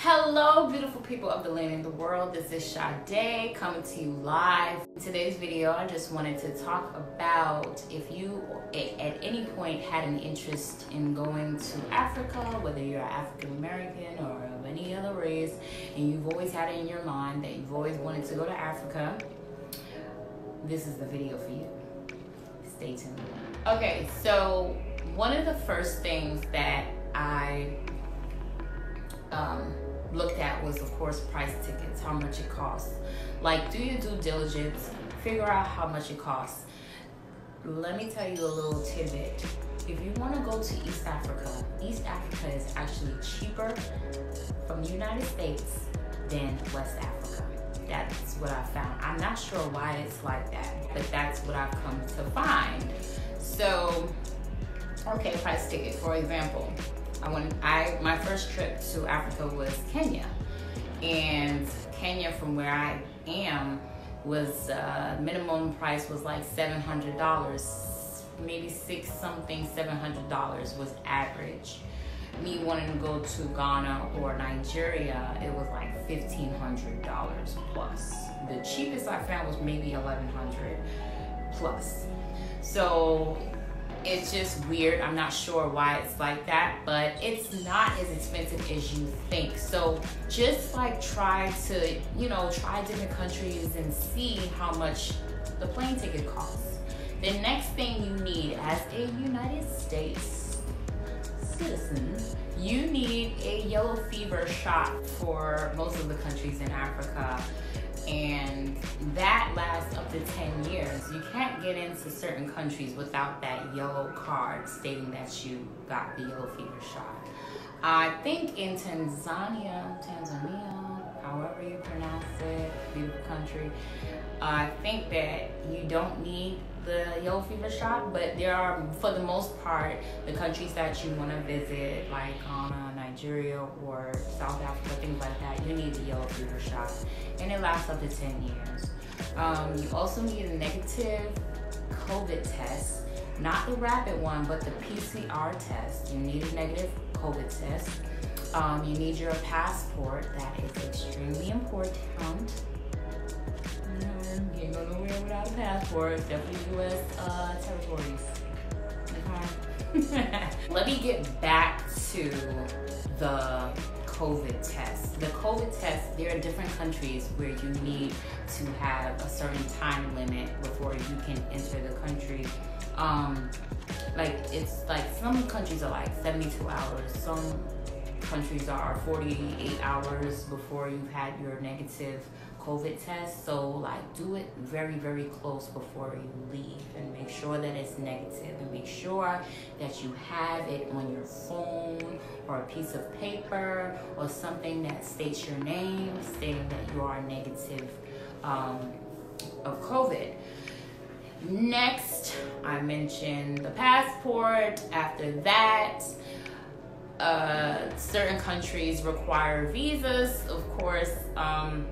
Hello, beautiful people of the land and the world. This is Sade coming to you live. In today's video, I just wanted to talk about if you at any point had an interest in going to Africa, whether you're African American or of any other race, and you've always had it in your mind that you've always wanted to go to Africa, this is the video for you. Stay tuned. Okay, so one of the first things that I um, looked at was, of course, price tickets, how much it costs. Like, do your due diligence, figure out how much it costs. Let me tell you a little tidbit. If you want to go to East Africa, East Africa is actually cheaper from the United States than West Africa. That's what I found. I'm not sure why it's like that, but that's what I've come to find. So, okay, price ticket, for example. I went, I, my first trip to Africa was Kenya. And Kenya, from where I am, was uh, minimum price was like seven hundred dollars, maybe six something, seven hundred dollars was average. Me wanting to go to Ghana or Nigeria, it was like fifteen hundred dollars plus. The cheapest I found was maybe eleven hundred plus. So it's just weird. I'm not sure why it's like that, but it's not as expensive as you think. So just like try to, you know, try different countries and see how much the plane ticket costs. The next thing you need as a United States citizen, you need a yellow fever shot for most of the countries in Africa and that lasts up to 10 years. You can't get into certain countries without that yellow card stating that you got the yellow fever shot. I think in Tanzania, Tanzania, however you pronounce it, beautiful country, I think that you don't need the yellow fever shot, but there are, for the most part, the countries that you want to visit, like Ghana, Nigeria, or South Africa, things like that, you need the yellow fever shot, and it lasts up to 10 years. Um, you also need a negative COVID test, not the rapid one, but the PCR test. You need a negative COVID test. Um, you need your passport. That is extremely important. Can't go nowhere without a passport, definitely U.S. Uh, territories. Okay. Let me get back to the COVID test. The COVID test, there are different countries where you need to have a certain time limit before you can enter the country. Um, like it's like some countries are like 72 hours, some countries are 48 hours before you've had your negative COVID test. So like do it very, very close before you leave and make sure that it's negative and make sure that you have it on your phone or a piece of paper or something that states your name, stating that you are negative um, of COVID. Next, I mentioned the passport. After that, uh, certain countries require visas. Of course, um,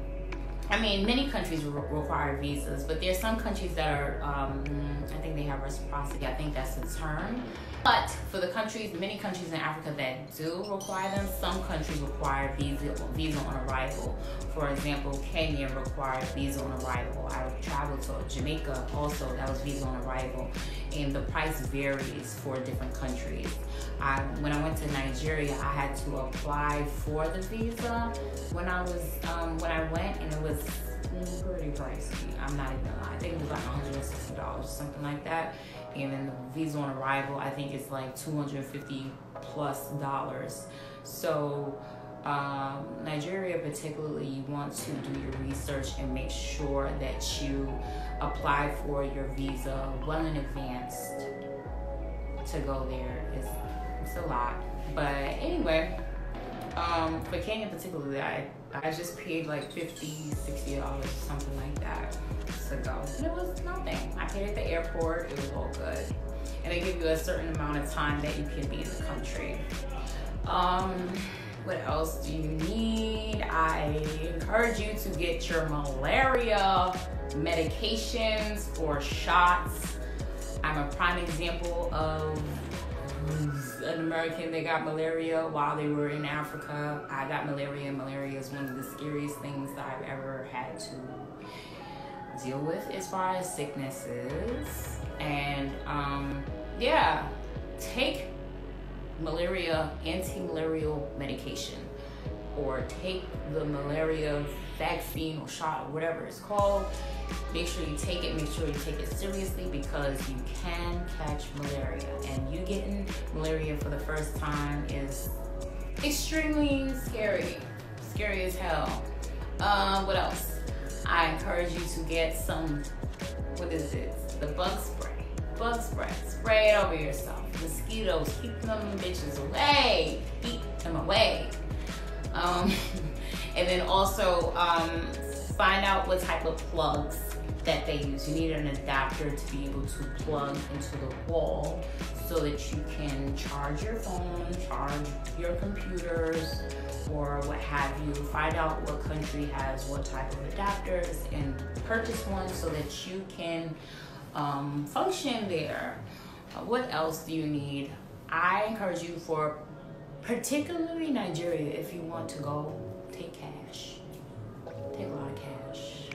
I mean, many countries re- require visas, but there's some countries that are, um, I think they have reciprocity. I think that's the term. But for the countries, many countries in Africa that do require them, some countries require visa, visa on arrival. For example, Kenya required visa on arrival. I traveled to Jamaica also, that was visa on arrival. And the price varies for different countries. I, when I went to Nigeria, I had to apply for the visa when I was, um, when I went and it was pretty pricey. I'm not even. I think it was like $160 or something like that and then the visa on arrival I think it's like 250 plus dollars so um, Nigeria particularly you want to do your research and make sure that you apply for your visa well in advance to go there it's, it's a lot but anyway um, for Kenya particularly I I just paid like 50 60 dollars something like that to go. And it was nothing. I paid at the airport, it was all good. And they give you a certain amount of time that you can be in the country. Um, what else do you need? I encourage you to get your malaria medications or shots. I'm a prime example of an American that got malaria while they were in Africa. I got malaria. Malaria is one of the scariest things that I've ever had to deal with as far as sicknesses. And um, yeah, take malaria anti-malarial medication or take the malaria vaccine or shot or whatever it's called. Make sure you take it make sure you take it seriously because you can catch malaria. And you getting malaria for the first time is extremely scary scary as hell. Um, what else? I encourage you to get some what is it? The bug spray. Bug spray. Spray it over yourself mosquitoes keep them bitches away keep them away um, and then also um, find out what type of plugs that they use. You need an adapter to be able to plug into the wall so that you can charge your phone, charge your computers, or what have you. Find out what country has what type of adapters and purchase one so that you can um, function there. What else do you need? I encourage you for particularly Nigeria if you want to go take cash. Take a lot of cash.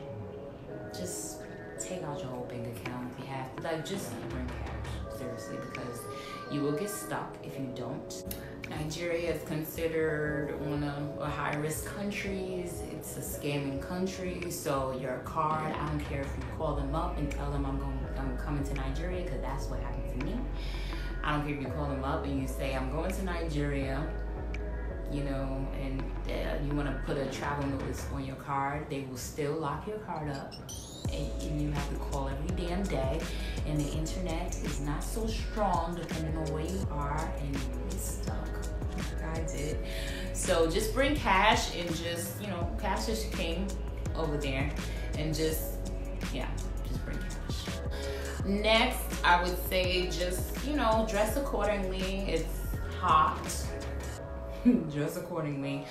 Just take out your whole bank account if you have like just bring cash seriously because you will get stuck if you don't. Nigeria is considered one of a high risk countries. It's a scamming country. So your card, I don't care if you call them up and tell them I'm going I'm coming to Nigeria because that's what happened to me. I don't care if you call them up and you say I'm going to Nigeria you know, and uh, you want to put a travel notice on your card, they will still lock your card up. And, you have to call every damn day. And the internet is not so strong depending on where you are, and get stuck. I did. So just bring cash and just, you know, cash is king over there. And just, yeah. Next, I would say just, you know, dress accordingly. It's hot dress accordingly.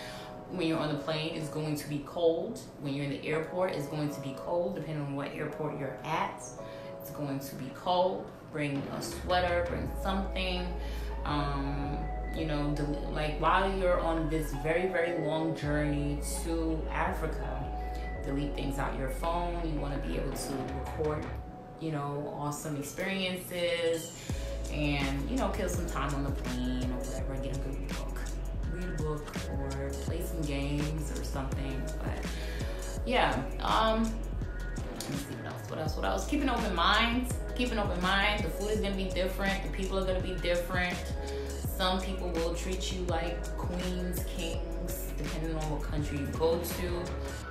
When you're on the plane, it's going to be cold. When you're in the airport, it's going to be cold, depending on what airport you're at. It's going to be cold. Bring a sweater, bring something. Um, you know, like while you're on this very, very long journey to Africa, delete things out your phone. You want to be able to record, you know, awesome experiences and, you know, kill some time on the plane or whatever, get a good book read a book or play some games or something. But yeah, um, let me see what else. What else? What else? Keep an open mind. Keep an open mind. The food is gonna be different. The people are gonna be different. Some people will treat you like queens, kings, depending on what country you go to.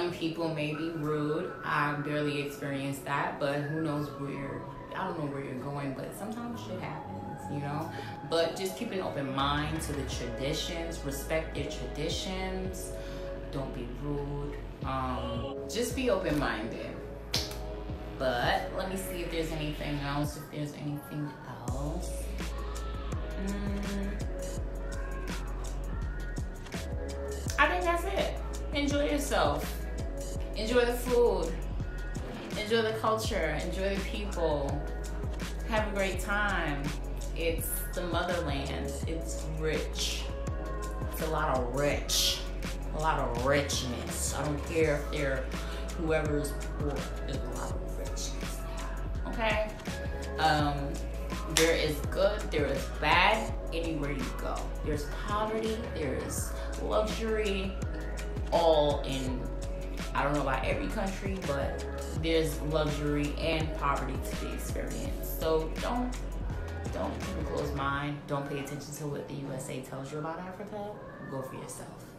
Some people may be rude. I barely experienced that, but who knows where, I don't know where you're going, but sometimes shit happens, you know? But just keep an open mind to the traditions, respect your traditions, don't be rude, um, just be open minded. But let me see if there's anything else, if there's anything else. Mm. I think that's it. Enjoy yourself. Enjoy the food. Enjoy the culture. Enjoy the people. Have a great time. It's the motherland. It's rich. It's a lot of rich. A lot of richness. I don't care if they're whoever's poor. There's a lot of richness. Okay? Um, there is good, there is bad anywhere you go. There's poverty, there is luxury, all in, I don't know about every country, but there's luxury and poverty to be experienced. So don't don't keep a closed mind. Don't pay attention to what the USA tells you about Africa. Go for yourself.